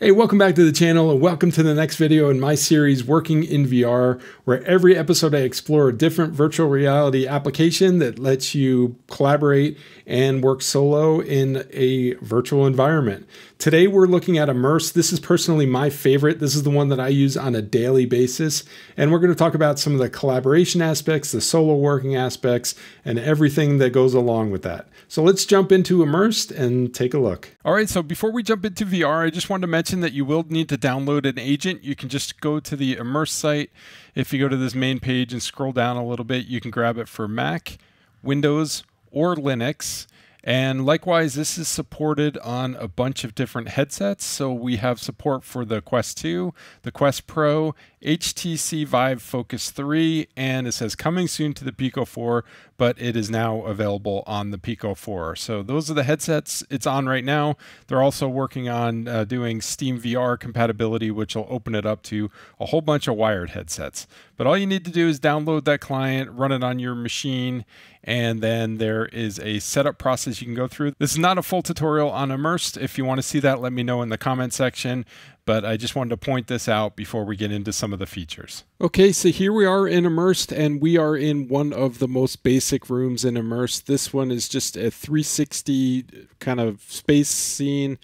Hey, welcome back to the channel and welcome to the next video in my series Working in VR, where every episode I explore a different virtual reality application that lets you collaborate and work solo in a virtual environment. Today we're looking at Immersed. This is personally my favorite. This is the one that I use on a daily basis. And we're going to talk about some of the collaboration aspects, the solo working aspects, and everything that goes along with that. So let's jump into Immersed and take a look. All right, so before we jump into VR, I just wanted to mention that you will need to download an agent. You can just go to the Immersed site. If you go to this main page and scroll down a little bit, you can grab it for Mac, Windows, or Linux. And likewise, this is supported on a bunch of different headsets. So we have support for the Quest 2, the Quest Pro, HTC Vive Focus 3, and it says coming soon to the Pico 4, but it is now available on the Pico 4. So those are the headsets it's on right now. They're also working on uh, doing Steam VR compatibility, which will open it up to a whole bunch of wired headsets. But all you need to do is download that client, run it on your machine, and then there is a setup process you can go through. This is not a full tutorial on Immersed. If you want to see that, let me know in the comment section but I just wanted to point this out before we get into some of the features. Okay, so here we are in Immersed, and we are in one of the most basic rooms in Immersed. This one is just a 360 kind of space scene,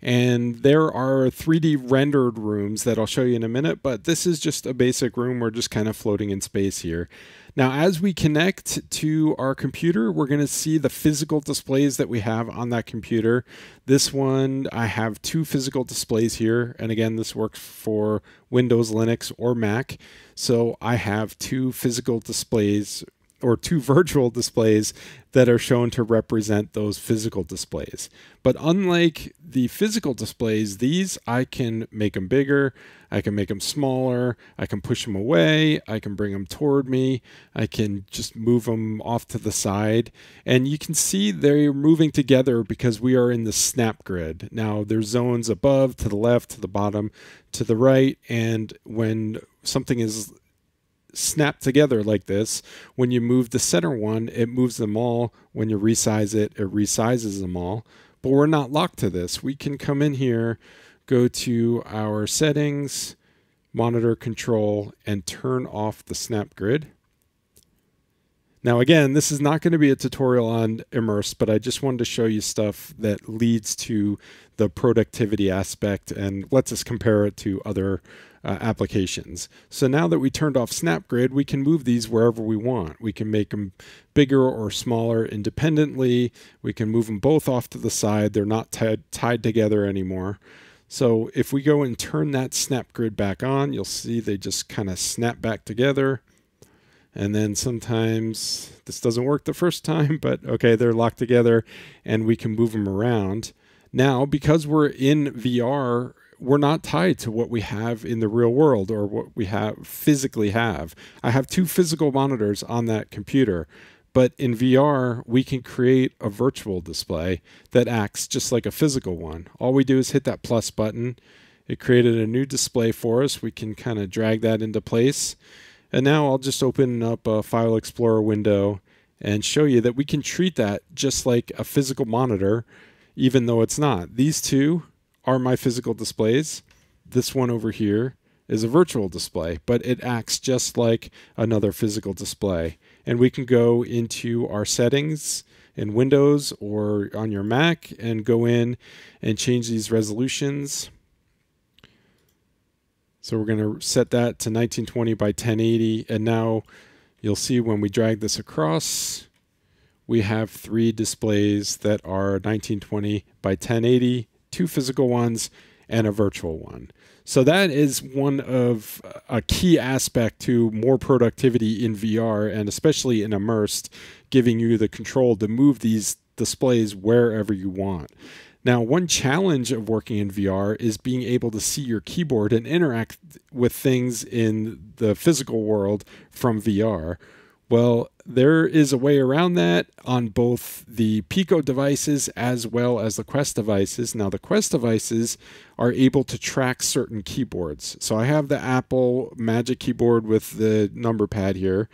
and there are 3D rendered rooms that I'll show you in a minute, but this is just a basic room. We're just kind of floating in space here. Now, as we connect to our computer, we're going to see the physical displays that we have on that computer. This one, I have two physical displays here. And again, this works for Windows, Linux, or Mac. So I have two physical displays or two virtual displays that are shown to represent those physical displays. But unlike the physical displays, these I can make them bigger, I can make them smaller, I can push them away, I can bring them toward me, I can just move them off to the side. And you can see they're moving together because we are in the snap grid. Now there's zones above, to the left, to the bottom, to the right, and when something is snap together like this. When you move the center one, it moves them all. When you resize it, it resizes them all. But we're not locked to this. We can come in here, go to our settings, monitor control, and turn off the snap grid. Now again, this is not going to be a tutorial on Immersed, but I just wanted to show you stuff that leads to the productivity aspect and lets us compare it to other uh, applications. So now that we turned off SnapGrid, we can move these wherever we want. We can make them bigger or smaller independently. We can move them both off to the side. They're not tied, together anymore. So if we go and turn that SnapGrid back on, you'll see they just kind of snap back together. And then sometimes this doesn't work the first time, but okay, they're locked together and we can move them around. Now, because we're in VR, we're not tied to what we have in the real world or what we have physically have. I have two physical monitors on that computer, but in VR, we can create a virtual display that acts just like a physical one. All we do is hit that plus button. It created a new display for us. We can kind of drag that into place. And now I'll just open up a File Explorer window and show you that we can treat that just like a physical monitor, even though it's not. These two are my physical displays. This one over here is a virtual display, but it acts just like another physical display. And we can go into our settings in Windows or on your Mac and go in and change these resolutions. So we're going to set that to 1920 by 1080. And now you'll see when we drag this across, we have three displays that are 1920 by 1080 two physical ones and a virtual one. So that is one of uh, a key aspect to more productivity in VR and especially in immersed, giving you the control to move these displays wherever you want. Now, one challenge of working in VR is being able to see your keyboard and interact with things in the physical world from VR. Well, there is a way around that on both the Pico devices as well as the Quest devices. Now, the Quest devices are able to track certain keyboards. So I have the Apple Magic Keyboard with the number pad here.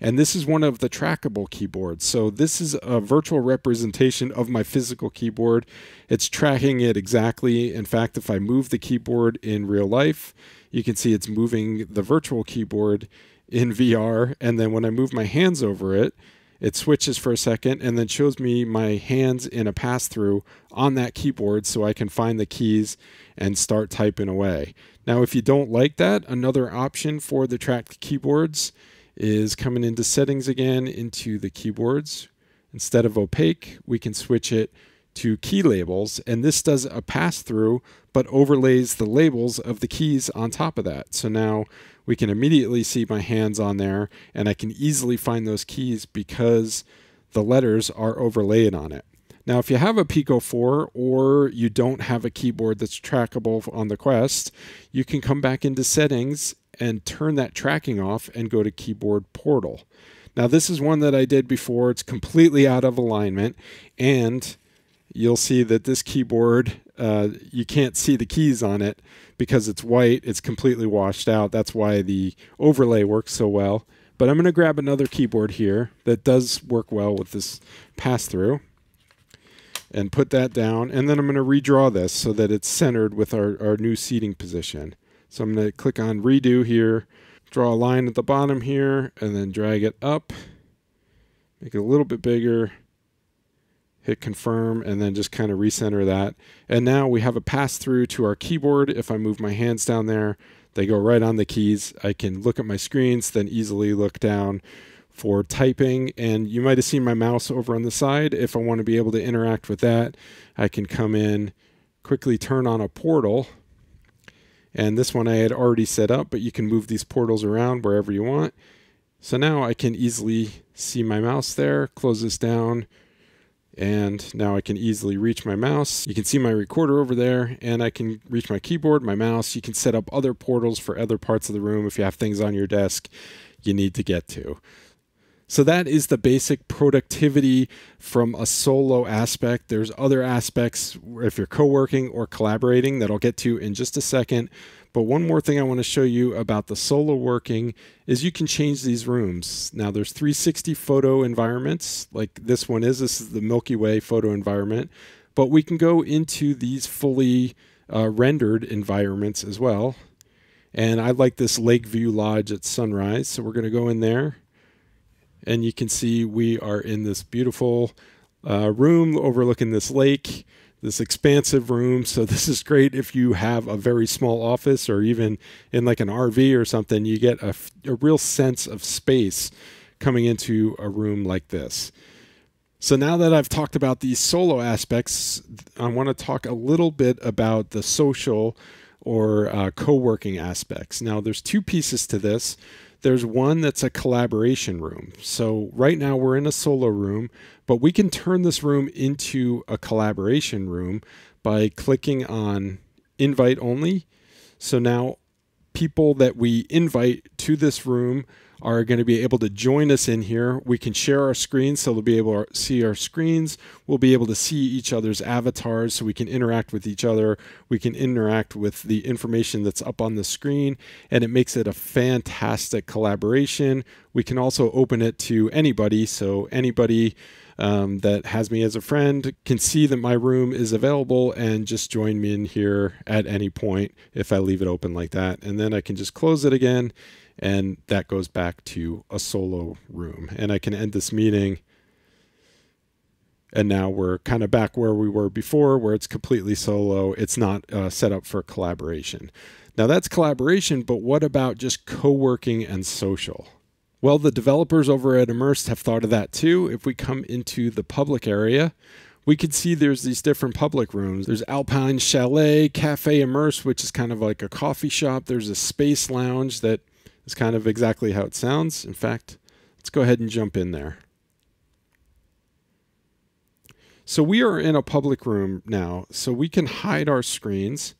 And this is one of the trackable keyboards. So this is a virtual representation of my physical keyboard. It's tracking it exactly. In fact, if I move the keyboard in real life, you can see it's moving the virtual keyboard in VR. And then when I move my hands over it, it switches for a second and then shows me my hands in a pass through on that keyboard so I can find the keys and start typing away. Now, if you don't like that, another option for the tracked keyboards is coming into settings again into the keyboards. Instead of opaque, we can switch it to key labels, and this does a pass through but overlays the labels of the keys on top of that. So now we can immediately see my hands on there and I can easily find those keys because the letters are overlaid on it. Now, if you have a Pico 4 or you don't have a keyboard that's trackable on the Quest, you can come back into settings and turn that tracking off and go to keyboard portal. Now, this is one that I did before. It's completely out of alignment and you'll see that this keyboard, uh, you can't see the keys on it because it's white. It's completely washed out. That's why the overlay works so well. But I'm going to grab another keyboard here that does work well with this pass-through and put that down. And then I'm going to redraw this so that it's centered with our, our new seating position. So I'm going to click on redo here, draw a line at the bottom here, and then drag it up, make it a little bit bigger, hit confirm, and then just kind of recenter that. And now we have a pass through to our keyboard. If I move my hands down there, they go right on the keys. I can look at my screens, then easily look down for typing. And you might have seen my mouse over on the side. If I want to be able to interact with that, I can come in, quickly turn on a portal. And this one I had already set up, but you can move these portals around wherever you want. So now I can easily see my mouse there, close this down, and now I can easily reach my mouse. You can see my recorder over there and I can reach my keyboard, my mouse. You can set up other portals for other parts of the room if you have things on your desk you need to get to. So that is the basic productivity from a solo aspect. There's other aspects if you're co-working or collaborating that I'll get to in just a second. But one more thing I want to show you about the solo working is you can change these rooms. Now there's 360 photo environments like this one is. This is the Milky Way photo environment. But we can go into these fully uh, rendered environments as well. And I like this Lakeview Lodge at sunrise. So we're going to go in there. And you can see we are in this beautiful uh, room overlooking this lake this expansive room. So this is great if you have a very small office or even in like an RV or something, you get a, a real sense of space coming into a room like this. So now that I've talked about these solo aspects, I want to talk a little bit about the social or uh, co-working aspects. Now there's two pieces to this. There's one that's a collaboration room. So right now we're in a solo room, but we can turn this room into a collaboration room by clicking on invite only. So now people that we invite to this room are going to be able to join us in here. We can share our screens so they'll be able to see our screens. We'll be able to see each other's avatars so we can interact with each other. We can interact with the information that's up on the screen, and it makes it a fantastic collaboration. We can also open it to anybody, so anybody um, that has me as a friend can see that my room is available and just join me in here at any point if I leave it open like that. And then I can just close it again and that goes back to a solo room. And I can end this meeting. And now we're kind of back where we were before, where it's completely solo. It's not uh, set up for collaboration. Now that's collaboration, but what about just co working and social? Well, the developers over at Immersed have thought of that too. If we come into the public area, we can see there's these different public rooms. There's Alpine Chalet, Cafe Immersed, which is kind of like a coffee shop. There's a space lounge that is kind of exactly how it sounds. In fact, let's go ahead and jump in there. So we are in a public room now, so we can hide our screens.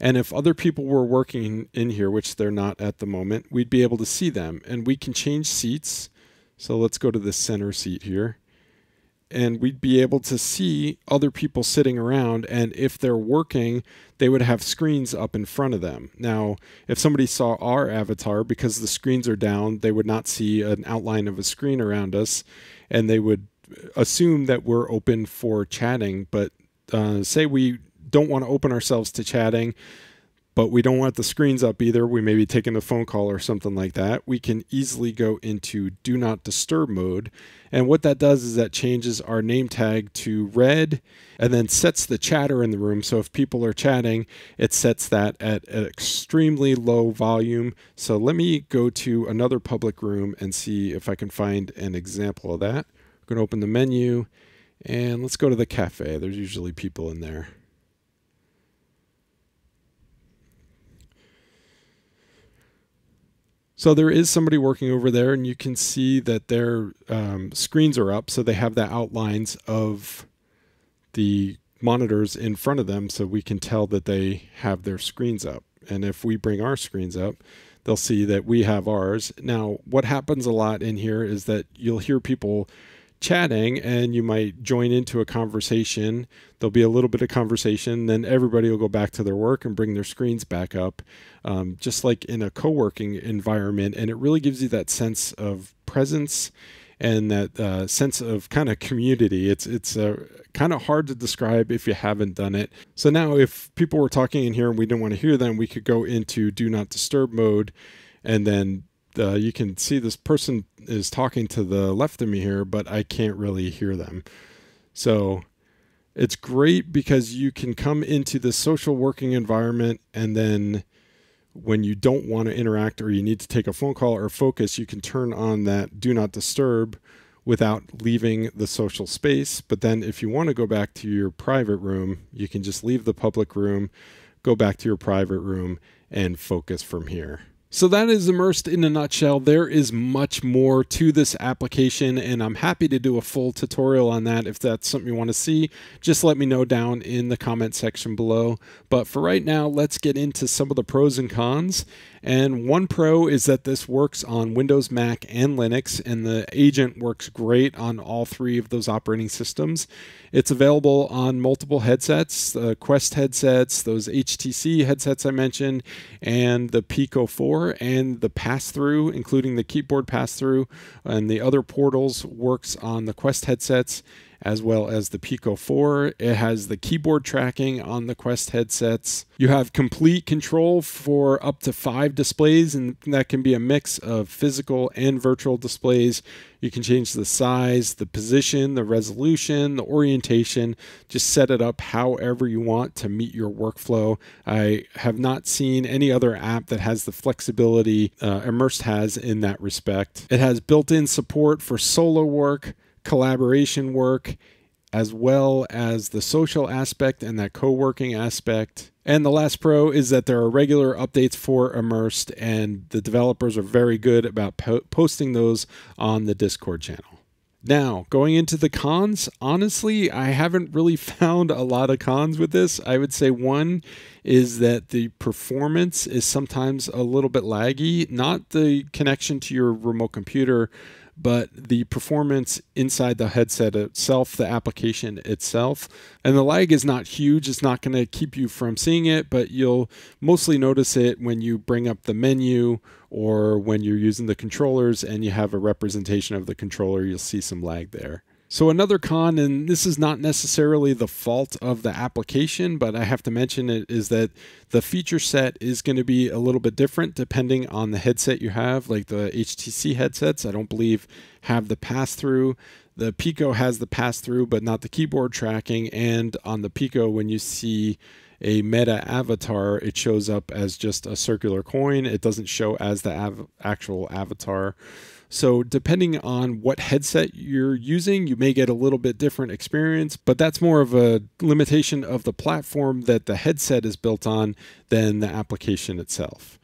And if other people were working in here, which they're not at the moment, we'd be able to see them. And we can change seats. So let's go to the center seat here. and we'd be able to see other people sitting around. And if they're working, they would have screens up in front of them. Now, if somebody saw our avatar, because the screens are down, they would not see an outline of a screen around us, and they would assume that we're open for chatting. But uh, say we don't want to open ourselves to chatting but we don't want the screens up either. We may be taking a phone call or something like that. We can easily go into do not disturb mode. And what that does is that changes our name tag to red and then sets the chatter in the room. So if people are chatting, it sets that at an extremely low volume. So let me go to another public room and see if I can find an example of that. I'm going to open the menu and let's go to the cafe. There's usually people in there. So there is somebody working over there, and you can see that their um, screens are up, so they have the outlines of the monitors in front of them, so we can tell that they have their screens up. And if we bring our screens up, they'll see that we have ours. Now, what happens a lot in here is that you'll hear people chatting and you might join into a conversation. There'll be a little bit of conversation, then everybody will go back to their work and bring their screens back up, um, just like in a co working environment. And it really gives you that sense of presence and that uh, sense of kind of community. It's it's uh, kind of hard to describe if you haven't done it. So now, if people were talking in here and we didn't want to hear them, we could go into do not disturb mode, and then uh, you can see this person is talking to the left of me here, but I can't really hear them. So it's great because you can come into the social working environment and then when you don't want to interact or you need to take a phone call or focus, you can turn on that do not disturb without leaving the social space. But then if you want to go back to your private room, you can just leave the public room, go back to your private room and focus from here. So that is Immersed in a nutshell. There is much more to this application, and I'm happy to do a full tutorial on that. If that's something you want to see, just let me know down in the comment section below. But for right now, let's get into some of the pros and cons. And one pro is that this works on Windows, Mac, and Linux, and the agent works great on all three of those operating systems. It's available on multiple headsets, the Quest headsets, those HTC headsets I mentioned, and the Pico 4, and the pass-through, including the keyboard pass-through, and the other portals works on the Quest headsets as well as the Pico 4. It has the keyboard tracking on the Quest headsets. You have complete control for up to five displays, and that can be a mix of physical and virtual displays. You can change the size, the position, the resolution, the orientation, just set it up however you want to meet your workflow. I have not seen any other app that has the flexibility uh, Immersed has in that respect. It has built in support for solo work collaboration work, as well as the social aspect and that co working aspect. And the last pro is that there are regular updates for Immersed, and the developers are very good about po posting those on the Discord channel. Now, going into the cons, honestly, I haven't really found a lot of cons with this. I would say one is that the performance is sometimes a little bit laggy, not the connection to your remote computer, but the performance inside the headset itself, the application itself. And the lag is not huge. It's not going to keep you from seeing it, but you'll mostly notice it when you bring up the menu or when you're using the controllers and you have a representation of the controller, you'll see some lag there. So another con, and this is not necessarily the fault of the application, but I have to mention it, is that the feature set is going to be a little bit different depending on the headset you have. Like the HTC headsets, I don't believe have the pass-through. The Pico has the pass-through, but not the keyboard tracking. And on the Pico, when you see a meta avatar, it shows up as just a circular coin. It doesn't show as the av actual avatar. So, depending on what headset you're using, you may get a little bit different experience, but that's more of a limitation of the platform that the headset is built on than the application itself.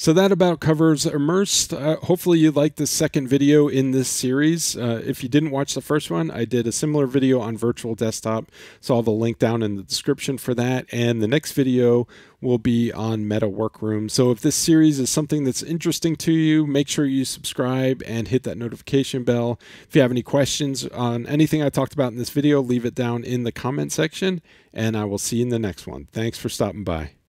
So that about covers Immersed. Uh, hopefully you liked the second video in this series. Uh, if you didn't watch the first one, I did a similar video on virtual desktop, so I'll have a link down in the description for that. And the next video will be on Meta Workroom. So if this series is something that's interesting to you, make sure you subscribe and hit that notification bell. If you have any questions on anything I talked about in this video, leave it down in the comment section, and I will see you in the next one. Thanks for stopping by.